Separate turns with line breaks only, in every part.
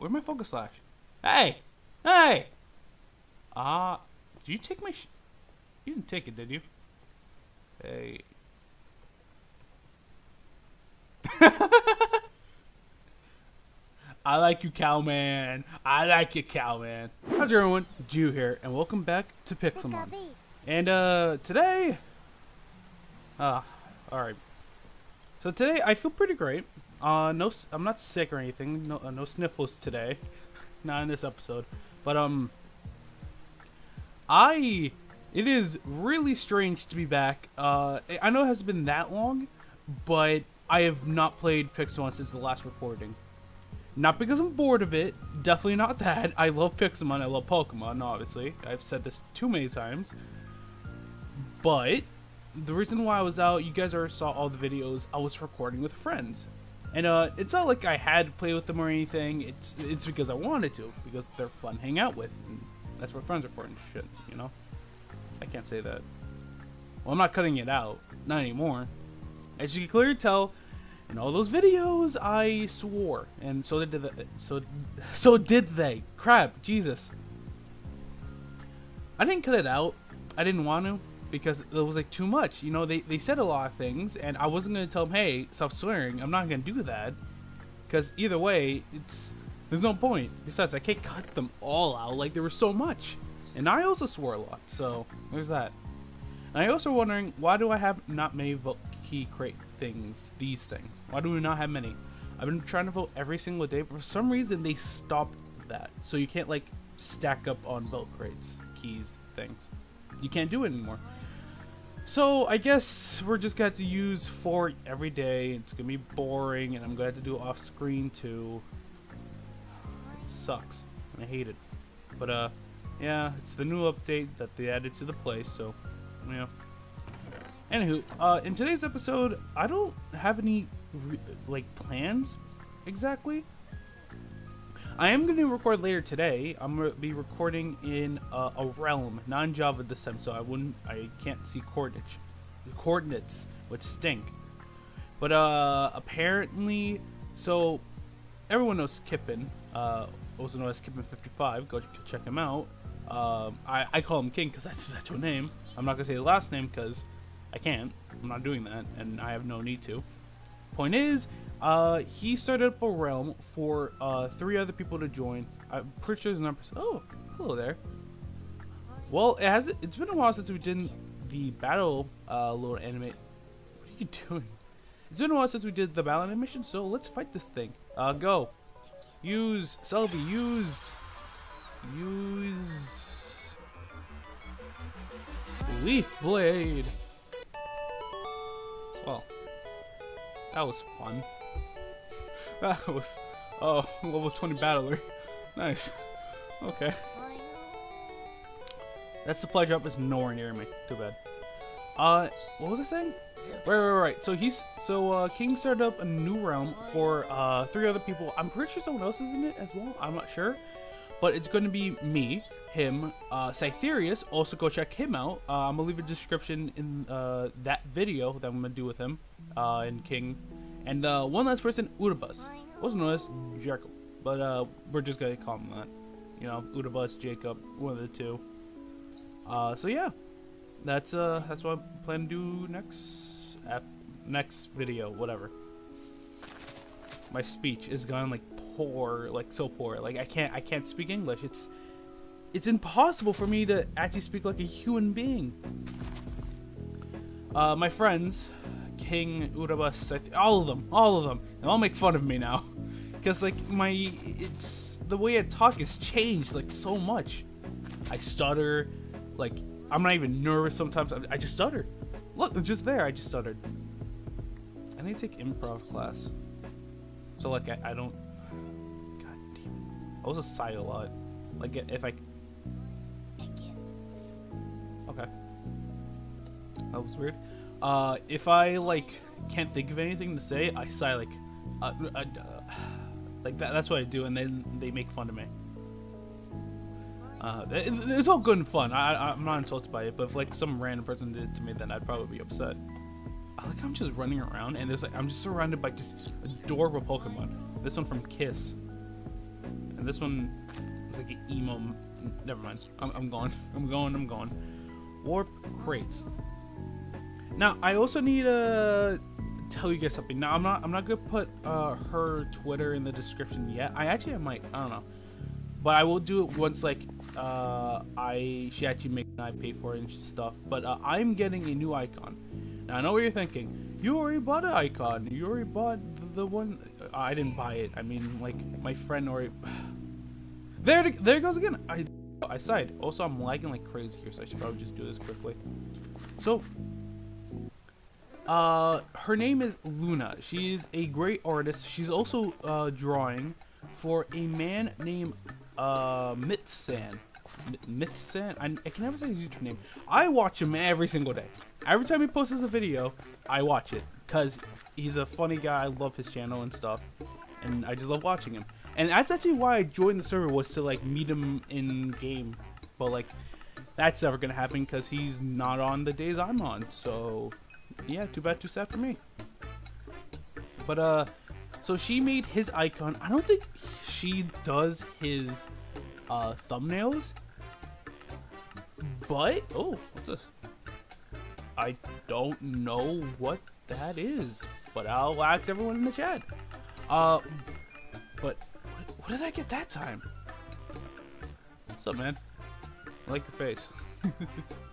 Where's my focus slash? Hey! Hey! Ah, uh, did you take my You didn't take it, did you? Hey. I like you, Cowman. I like you, Cowman. How's everyone? Geo here, and welcome back to Pixelmon. And uh, today, uh, all right. So today I feel pretty great. Uh, no, I'm not sick or anything. No, uh, no sniffles today. not in this episode. But um, I, it is really strange to be back. Uh, I know it hasn't been that long, but I have not played Pixelmon since the last recording. Not because I'm bored of it. Definitely not that. I love Pixelmon. I love Pokemon, obviously. I've said this too many times. But the reason why I was out, you guys already saw all the videos, I was recording with friends. And uh, it's not like I had to play with them or anything. It's it's because I wanted to, because they're fun to hang out with. And that's what friends are for and shit, you know? I can't say that. Well, I'm not cutting it out. Not anymore. As you can clearly tell, in all those videos, I swore. And so did the, so, so did they. Crap, Jesus. I didn't cut it out. I didn't want to because it was like too much. You know, they, they said a lot of things, and I wasn't gonna tell them, hey, stop swearing. I'm not gonna do that, because either way, it's there's no point. Besides, I can't cut them all out. Like there was so much, and I also swore a lot. So there's that. And I also wondering why do I have not many vote key crate things? These things. Why do we not have many? I've been trying to vote every single day, but for some reason they stopped that. So you can't like stack up on vote crates, keys, things. You can't do it anymore. So I guess we're just going to use four every day. It's going to be boring, and I'm going to have to do it off screen too. It sucks. I hate it. But uh, yeah, it's the new update that they added to the place, so yeah. Anywho, uh, in today's episode, I don't have any like plans exactly. I am going to record later today. I'm going to be recording in uh, a realm, non-Java this time, so I wouldn't, I can't see coordinates, coordinates, which stink. But uh, apparently, so everyone knows Kippen, uh, also known as Kippen55. Go check him out. Um, I, I call him King because that's his actual name. I'm not gonna say the last name because I can't. I'm not doing that, and I have no need to. Point is, uh, he started up a realm for uh, three other people to join. I'm pretty sure his number. Oh, hello there. Well, it has. It's been a while since we did the battle uh, little animate. What are you doing? It's been a while since we did the battle animation, so let's fight this thing. Uh, go. Use Selby. Use. Use. Leaf blade. Well, that was fun. That was... Oh, level 20 battler. Nice. Okay. That supply drop is nowhere near me. Too bad. Uh, what was I saying? Right, right, right. So he's so uh, King started up a new realm for uh, three other people. I'm pretty sure someone else is in it as well. I'm not sure, but it's going to be me, him, uh, Cytherius. Also, go check him out. Uh, I'm gonna leave a description in uh, that video that I'm gonna do with him uh, and King and uh, one last person, Udabus. Also known as Jacob, But uh, we're just going to call him that. You know, Udabus, Jacob, one of the two. Uh, so yeah. That's uh, that's what I plan to do next next video, whatever. My speech is gone like poor, like so poor. Like I can't I can't speak English. It's it's impossible for me to actually speak like a human being. Uh, my friends King, Urabas, all of them, all of them. They all make fun of me now. Because, like, my, it's, the way I talk has changed, like, so much. I stutter, like, I'm not even nervous sometimes, I, I just stutter. Look, just there, I just stuttered. I need to take improv class. So, like, I, I don't, god damn it. I was a sigh a lot. Like, if I, okay. That was weird. Uh, if I like can't think of anything to say, I sigh like, uh, uh, uh, like that. That's what I do, and then they make fun of me. Uh, it, it's all good and fun. I, I'm not insulted by it, but if like some random person did it to me, then I'd probably be upset. I like I'm just running around, and there's like I'm just surrounded by just adorable Pokemon. This one from Kiss. and this one is like an emo. Never mind. I'm, I'm going. I'm going. I'm going. Warp crates. Now I also need to tell you guys something. Now I'm not. I'm not gonna put uh, her Twitter in the description yet. I actually I might. I don't know. But I will do it once like uh, I she actually makes I pay for it and stuff. But uh, I'm getting a new icon. Now I know what you're thinking. You already bought an icon. You already bought the one. I didn't buy it. I mean, like my friend already. There, there goes again. I, I sighed. Also, I'm lagging like crazy here, so I should probably just do this quickly. So, uh, her name is Luna. She's a great artist. She's also uh, drawing for a man named uh, Mythsan. Mythsan? I, I can never say his YouTube name. I watch him every single day. Every time he posts a video, I watch it. Because he's a funny guy. I love his channel and stuff. And I just love watching him. And that's actually why I joined the server was to like meet him in game. But like, that's never going to happen because he's not on the days I'm on. So, yeah, too bad, too sad for me. But, uh, so she made his icon. I don't think she does his uh, thumbnails. But, oh, what's this? I don't know what that is. But I'll ask everyone in the chat. Uh, but what, did I get that time? What's up, man? I like your face.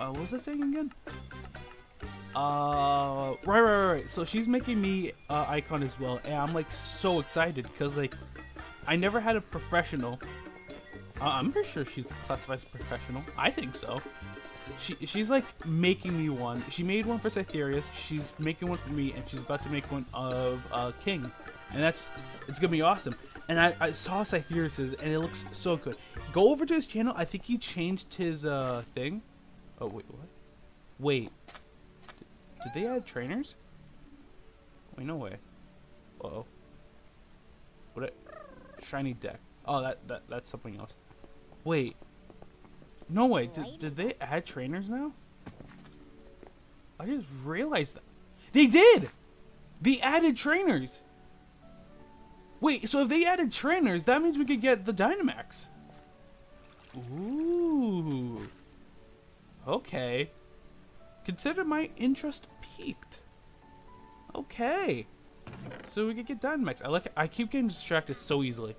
uh, what was I saying again? Uh, right, right, right. So she's making me uh, icon as well, and I'm like so excited because like I never had a professional. Uh, I'm pretty sure she's classified as professional. I think so. She she's like making me one. She made one for Cytherius. She's making one for me, and she's about to make one of uh, King, and that's it's gonna be awesome. And I, I saw Cytherius's, and it looks so good. Go over to his channel. I think he changed his uh thing. Oh wait, what? Wait. Did they add trainers? Wait, no way. Uh oh. What? It, shiny deck. Oh, that that that's something else. Wait. No way. Did did they add trainers now? I just realized that they did. They added trainers. Wait, so if they added trainers, that means we could get the Dynamax. Ooh. Okay. Consider my interest peaked. Okay. So we could get Dynamax. I like I keep getting distracted so easily.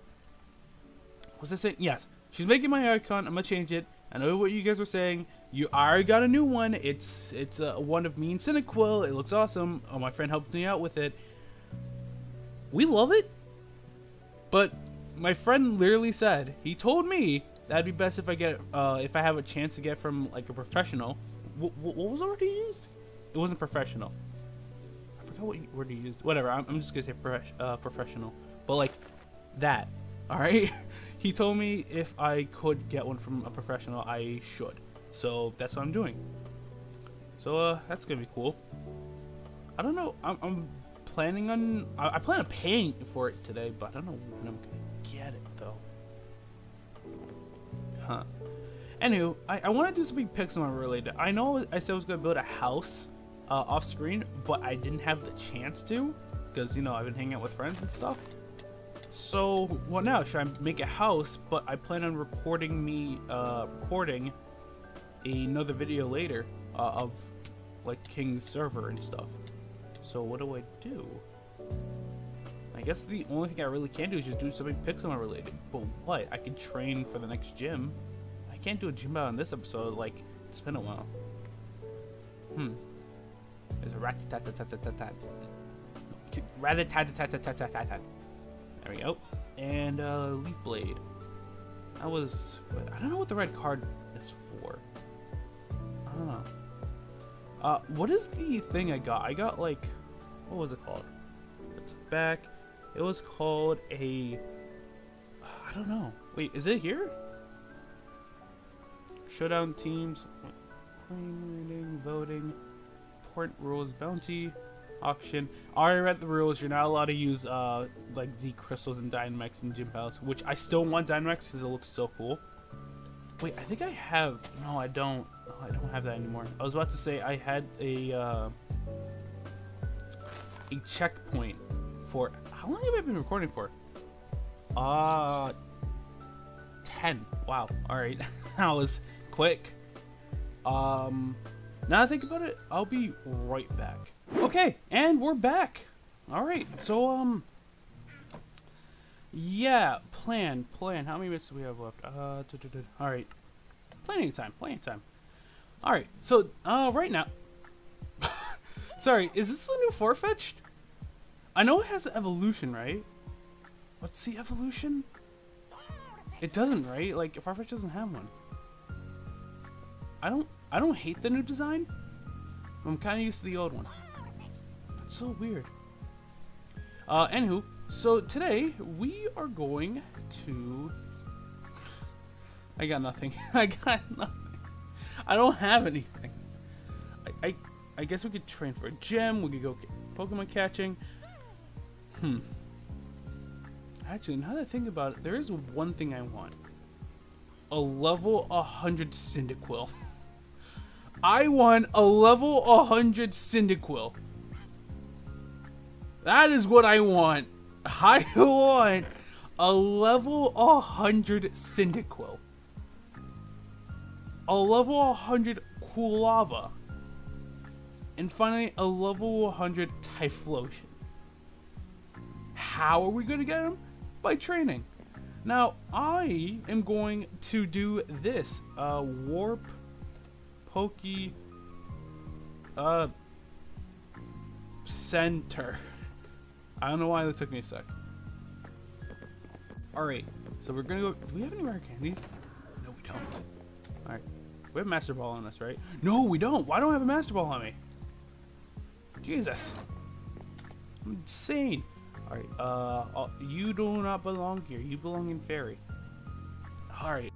What's this saying? Yes. She's making my icon. I'm gonna change it. I know what you guys were saying. You already got a new one. It's it's a one of me and Cyndaquil. It looks awesome. Oh, my friend helped me out with it. We love it. But my friend literally said he told me that'd be best if I get uh, if I have a chance to get from like a professional what, what was he used? It wasn't professional. I forgot what word he used. Whatever. I'm, I'm just gonna say uh, professional. But like that. All right. he told me if I could get one from a professional, I should. So that's what I'm doing. So uh, that's gonna be cool. I don't know. I'm, I'm planning on. I, I plan on paying for it today, but I don't know when I'm gonna get it though. Huh. Anywho, I, I want to do something Pixelmon related. I know I said I was going to build a house uh, off screen, but I didn't have the chance to because, you know, I've been hanging out with friends and stuff. So, what now? Should I make a house, but I plan on recording me, uh, recording another video later uh, of, like, King's server and stuff. So, what do I do? I guess the only thing I really can do is just do something Pixelmon related. But what? I can train for the next gym I can't do a gym battle in this episode. Like, it's been a while. Hmm. There's a rat tat tat tat tat tat. Rat tat tat tat tat tat tat. There we go. And uh, leaf blade. That was. I don't know what the red card is for. I don't know. Uh, what is the thing I got? I got like, what was it called? It's back. It was called a. I don't know. Wait, is it here? Showdown teams, claiming, voting, important rules, bounty, auction. I already read the rules. You're not allowed to use uh like Z crystals and Dynamax and Gym Palace, which I still want Dynamax because it looks so cool. Wait, I think I have. No, I don't. Oh, I don't have that anymore. I was about to say I had a uh, a checkpoint for how long have I been recording for? Uh, 10. Wow. All right. that was quick. Um, now I think about it, I'll be right back. Okay, and we're back. All right. So, um, yeah, plan, plan. How many minutes do we have left? Uh, all right. Planning time, planning time. All right. So, uh, right now. Sorry, is this the new Farfetch'd? I know it has evolution, right? What's the evolution? It doesn't, right? Like, Farfetch doesn't have one. I don't, I don't hate the new design. I'm kind of used to the old one. That's so weird. Uh, anywho, so today we are going to. I got nothing. I got nothing. I don't have anything. I, I, I guess we could train for a gym. We could go Pokemon catching. Hmm. Actually, now that I think about it, there is one thing I want. A level 100 Cyndaquil. I want a level 100 Cyndaquil. That is what I want. I want a level 100 Cyndaquil. A level 100 Quilava. And finally, a level 100 Typhlosion. How are we going to get them? By training. Now, I am going to do this. Uh, warp, Pokey, uh, center. I don't know why that took me a sec. Alright, so we're gonna go. Do we have any rare candies? No, we don't. Alright. We have Master Ball on us, right? No, we don't. Why don't I have a Master Ball on me? Jesus. I'm insane. Alright, uh, you do not belong here. You belong in Fairy. Alright.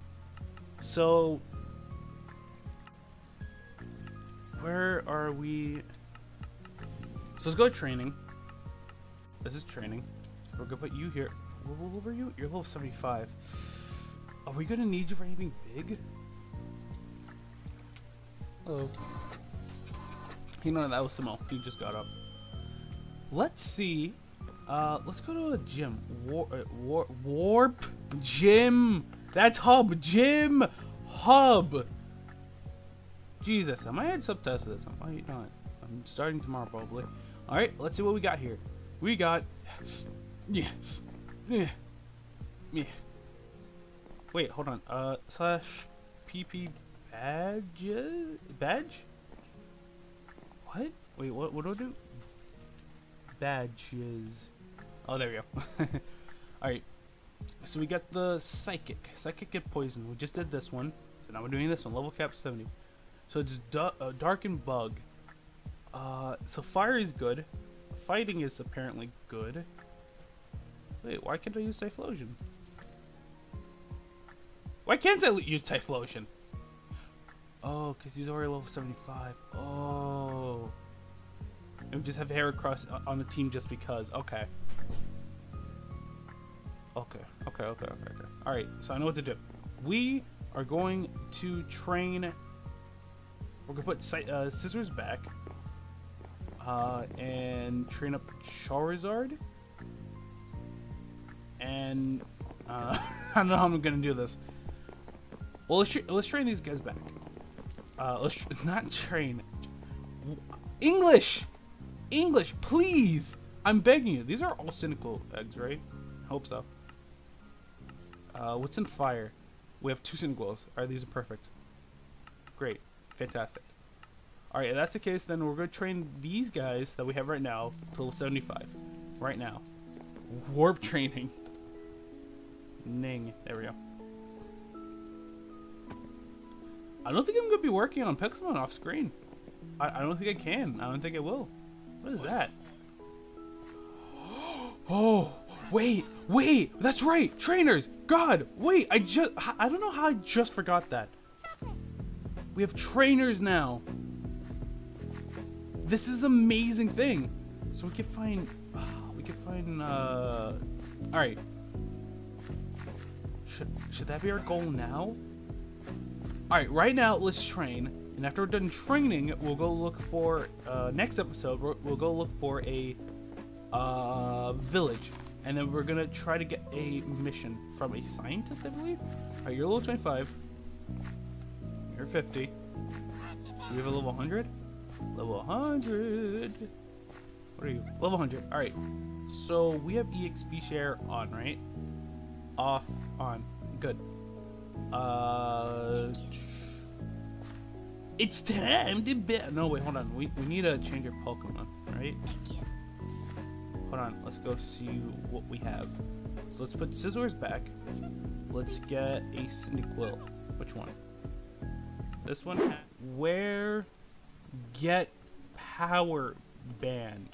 So, where are we? So let's go to training. This is training. We're gonna put you here. What are you? You're level 75. Are we gonna need you for anything big? Oh. You know that was Simone. He just got up. Let's see. Uh, let's go to a gym. War, uh, war, warp gym. That's hub. Gym hub. Jesus, I might add subtest to this. Might not. I'm starting tomorrow probably. All right, let's see what we got here. We got, yeah, yeah, yeah. Wait, hold on. Uh, slash PP badge badge. What? Wait, what? What do I do? Badges. Oh, there we go. All right. So we got the psychic. Psychic get poison. We just did this one. So now we're doing this one. Level cap 70. So it's uh, dark and bug. Uh, so fire is good. Fighting is apparently good. Wait, why can't I use Typhlosion? Why can't I use Typhlosion? Oh, because he's already level 75. Oh. And we just have Heracross on the team just because. Okay. Okay, okay, okay, okay, okay. Alright, so I know what to do. We are going to train we're gonna put uh, Scizor back. Uh, and train up Charizard. And uh, I don't know how I'm gonna do this. Well, let's, let's train these guys back. Uh, let's tr not train. English, English, please. I'm begging you. These are all Cyndaquil eggs, right? Hope so. Uh, what's in fire? We have two Cyndaquils. Alright, these are perfect. Great. Fantastic. Alright, if that's the case, then we're going to train these guys that we have right now to level 75. Right now. Warp training. Ning. There we go. I don't think I'm going to be working on Pixelmon off screen. I, I don't think I can. I don't think I will. What is that? Oh, wait, wait, that's right, trainers. God, wait, I just, I don't know how I just forgot that. We have trainers now. This is amazing thing. So we can find, uh, we can find, uh, all right. Should, should that be our goal now? All right, right now, let's train. And after we're done training, we'll go look for, uh, next episode, we'll go look for a, uh, village. And then we're gonna try to get a mission from a scientist, I believe. All right, you're level 25. You're 50. You have a level 100? Level 100. What are you? Level 100. All right. So we have EXP share on, right? Off, on. Good. Uh, it's time to bet. No, wait, hold on. We, we need to change your Pokemon, right? Hold on. Let's go see what we have. So let's put Scizor back. Let's get a Cyndaquil. Which one? This one. Where get power band?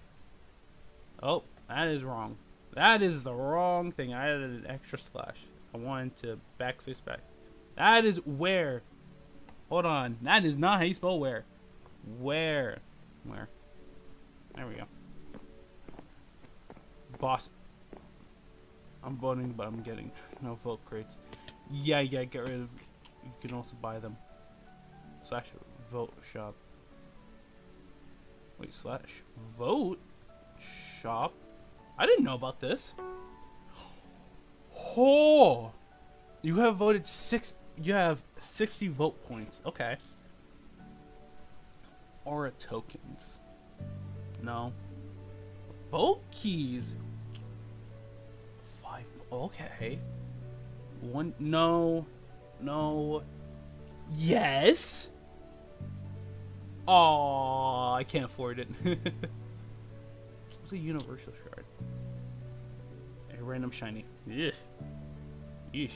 Oh, that is wrong. That is the wrong thing. I added an extra slash. I wanted to backspace back. That is where. Hold on. That is not how you spell where. Where? Where? There we go. Boss. I'm voting, but I'm getting no vote crates. Yeah, yeah, get rid of. You can also buy them. Slash vote shop. Wait, slash vote shop? I didn't know about this. Oh! You have voted six. You have 60 vote points. Okay. Aura tokens. No. Vote keys. Okay. One. No. No. Yes. Oh, I can't afford it. What's a universal shard? A random shiny. Yeah. Yeesh.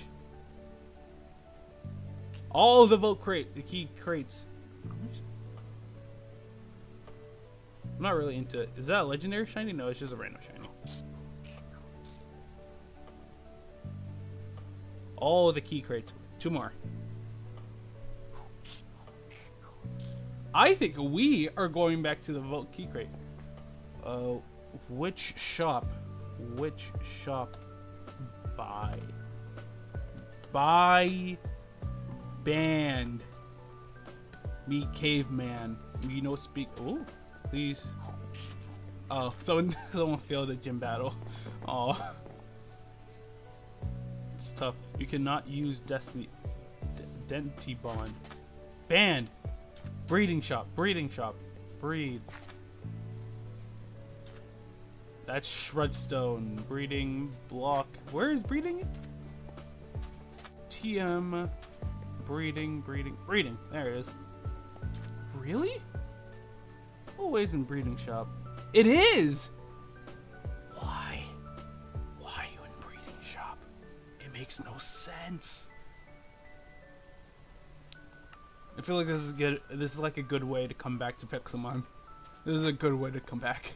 All the vote crate, the key crates. I'm not really into it. Is that a legendary shiny? No, it's just a random shiny. All the key crates. Two more. I think we are going back to the vote key crate. Uh, which shop? Which shop? Buy. Buy. Band. Me caveman. We no speak. Oh, please. Oh, someone someone failed the gym battle. Oh, tough. You cannot use Destiny. D Denti bond. Band. Breeding shop. Breeding shop. Breed. That's Shredstone. Breeding block. Where is breeding? TM. Breeding, breeding, breeding. There it is. Really? Always in breeding shop. It is! Makes no sense. I feel like this is good. This is like a good way to come back to Pixelmon. This is a good way to come back.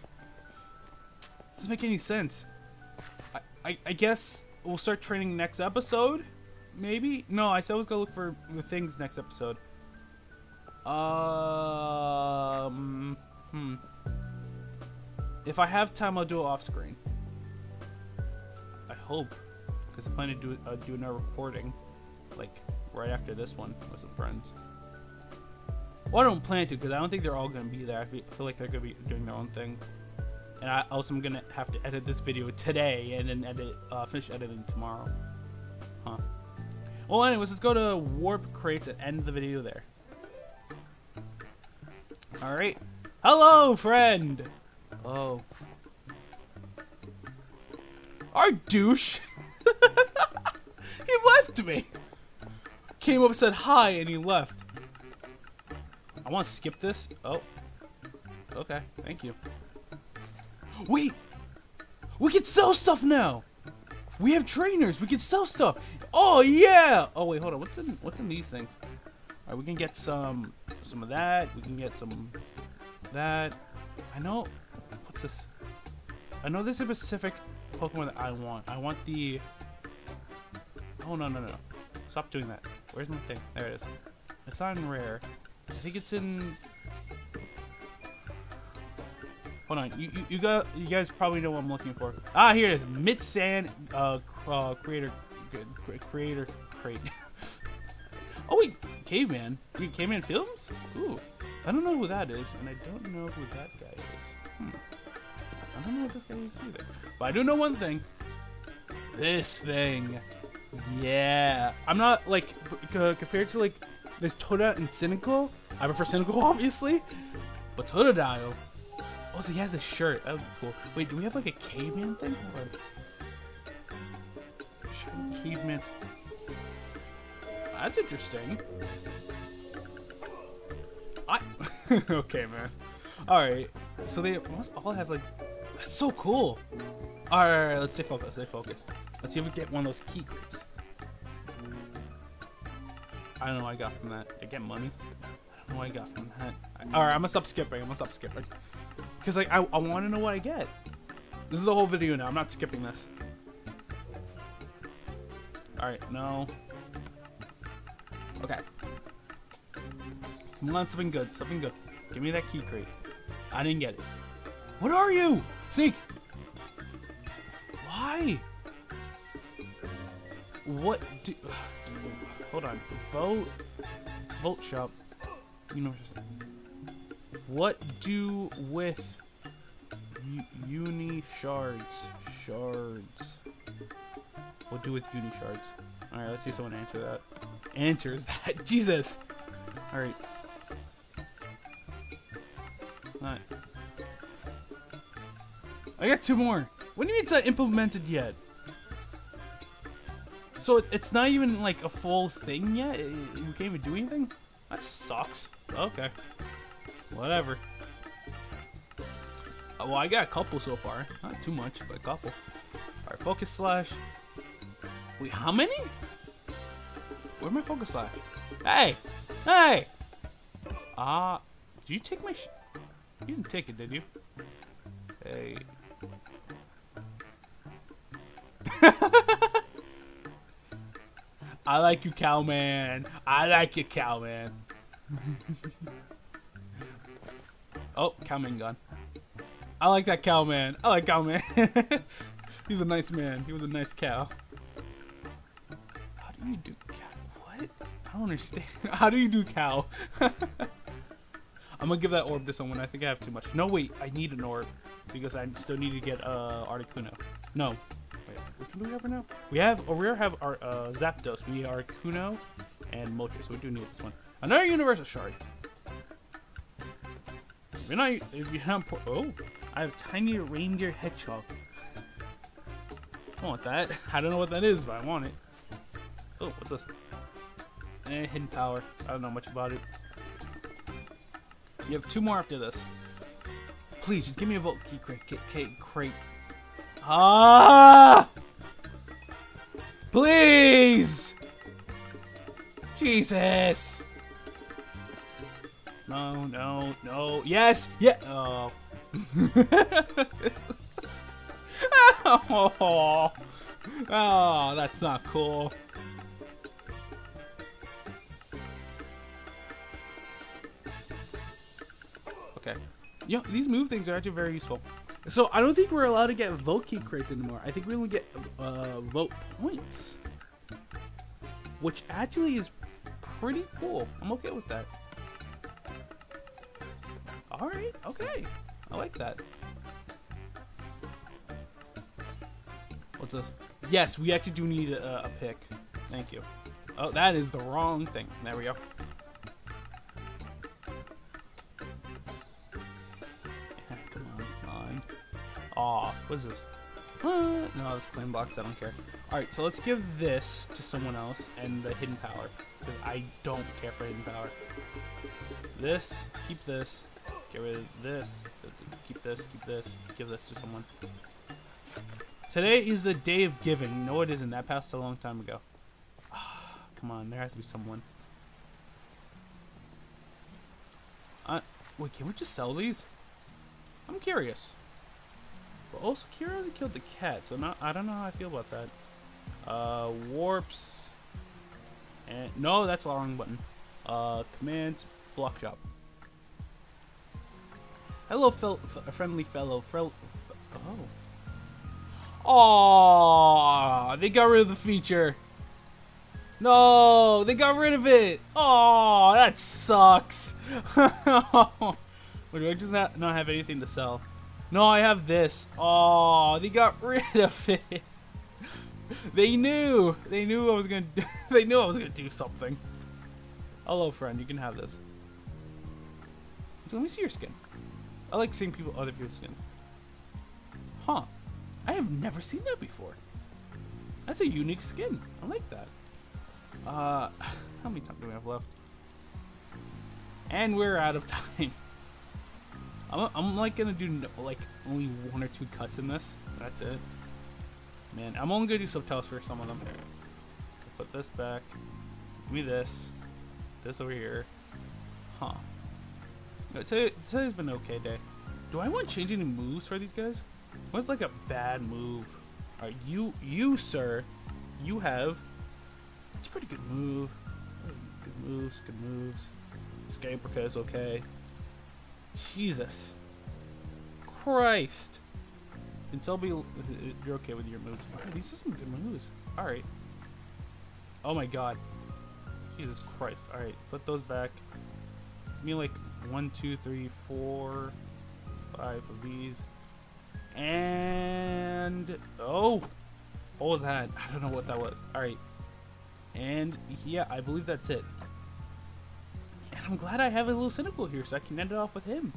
Doesn't make any sense. I, I, I guess we'll start training next episode. Maybe? No, I said I was gonna look for the things next episode. Um, hmm. If I have time, I'll do it off screen. I hope, because I plan to do uh, do another recording, like right after this one with some friends. Well, I don't plan to, because I don't think they're all gonna be there. I feel, like they're gonna be doing their own thing. And I also am gonna have to edit this video today and then edit, uh, finish editing tomorrow. Huh. Well, anyways, let's go to warp crates and end the video there. All right. Hello, friend. Oh. Our douche. Left me. Came up, said hi, and he left. I want to skip this. Oh. Okay. Thank you. Wait! We can sell stuff now! We have trainers! We can sell stuff! Oh yeah! Oh wait, hold on. What's in what's in these things? Alright, we can get some some of that. We can get some that. I know what's this? I know there's a specific Pokemon that I want. I want the Oh no no no. Stop doing that. Where's my thing? There it is. It's not in rare. I think it's in Hold on, you, you, you got you guys probably know what I'm looking for. Ah, here it is, Mid-San uh, uh, creator creator crate. oh wait, Caveman. Wait, Caveman Films? Ooh, I don't know who that is, and I don't know who that guy is. Hmm. I don't know what this guy is either. But I do know one thing. this thing. Yeah. I'm not, like, compared to, like, this Toda and Cyndaquil. I prefer Cyndaquil, obviously. But Totodile. Oh, so he has a shirt. That would be cool. Wait, do we have, like, a caveman thing? Caveman. That's interesting. I. okay, man. Alright. So they must all have, like. That's so cool. Alright, let's stay focused. Stay focused. Let's see if we get one of those key crates. I don't know what I got from that. I get money? I don't know what I got from that. Alright, I'm gonna stop skipping. I'm gonna stop skipping. Because, like, I, I want to know what I get. This is the whole video now. I'm not skipping this. Alright, no. Okay. Come on, something good. Something good. Give me that key crate. I didn't get it. What are you? Sneak! What do... Hold on. Vote... Vote shop. You know what What do with... uni shards? Shards. What do with uni shards? Alright, let's see someone answer that. Answers that. Jesus! Alright. Alright. I got two more. What do you mean it's not implemented yet? So it's not even like a full thing yet? You can't even do anything? That sucks. Okay. Whatever. Uh, well, I got a couple so far. Not too much, but a couple. Alright, focus slash. Wait, how many? Where'd my focus slash? Hey! Hey! Ah, uh, did you take my You didn't take it, did you? Hey. I like you, cowman. I like you, cowman. oh, cowman gone. I like that cowman. I like cowman. He's a nice man. He was a nice cow. How do you do cow? What? I don't understand. How do you do cow? I'm gonna give that orb to someone. I think I have too much. No, wait. I need an orb because I still need to get uh, Articuno. No, do we have right now? We have, or we have our uh, Zapdos. We Articuno and Moltres, so we do need this one. Another Universal Shard. We're not, if you have, oh, I have Tiny Reindeer Hedgehog. I want that. I don't know what that is, but I want it. Oh, what's this? Eh, hidden power. I don't know much about it. You have two more after this. Please, just give me a Vote Key Crate. crate. Ah! Please! Jesus! No, no, no. Yes! Yeah! Oh. oh. Oh, that's not cool. Okay. Yeah, these move things are actually very useful. So I don't think we're allowed to get vote key crates anymore. I think we only get uh, vote points, which actually is pretty cool. I'm okay with that. All right, okay, I like that. What's this? Yes, we actually do need a, a pick. Thank you. Oh, that is the wrong thing. There we go. What is this? Uh, no, that's claim box. I don't care. Alright, so let's give this to someone else and the hidden power. Because I don't care for hidden power. This, keep this. Get rid of this. Keep this, keep this. Give this to someone. Today is the day of giving. No, it isn't. That passed a long time ago. come on, there has to be someone. Uh, wait, can we just sell these? I'm curious. But also, Kira killed the cat, so not, I don't know how I feel about that. Uh, warps. And no, that's the wrong button. Uh, commands, block shop. Hello, fel friendly fellow. Fel oh. Oh, they got rid of the feature. No, they got rid of it. Oh, that sucks. Wait, do I just not, not have anything to sell? No, I have this. Oh, they got rid of it. they knew. They knew I was gonna. Do, they knew I was gonna do something. Hello, friend. You can have this. Let me see your skin. I like seeing people other people's skins. Huh. I have never seen that before. That's a unique skin. I like that. Uh, how many time do we have left? And we're out of time. I'm, I'm like gonna do no, like only one or two cuts in this. That's it. Man, I'm only gonna do subtitles for some of them. Put this back. Give me this. This over here. Huh. No, today, today's been an okay day. Do I want to change any moves for these guys? What's like a bad move? Alright, you, you, sir, you have. It's a pretty good move. Good moves, good moves. Scapeca is okay. Jesus. Christ. And tell me you're okay with your moves. Alright, these are some good moves. Alright. Oh my god. Jesus Christ. Alright, put those back. Give me like one, two, three, four, five of these. And oh, what was that? I don't know what that was. All right, and yeah, I believe that's it. I'm glad I have a little Cyndaquil here, so I can end it off with him.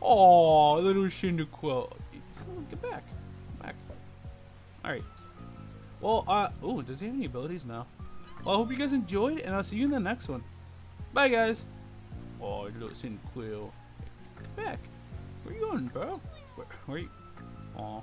Oh, little Cyndaquil. Get back, back. All right. Well, uh, oh, does he have any abilities now? Well, I hope you guys enjoyed, and I'll see you in the next one. Bye, guys. Oh, little Cyndaquil. Come back. Where you going, bro? Where, where you? Aw.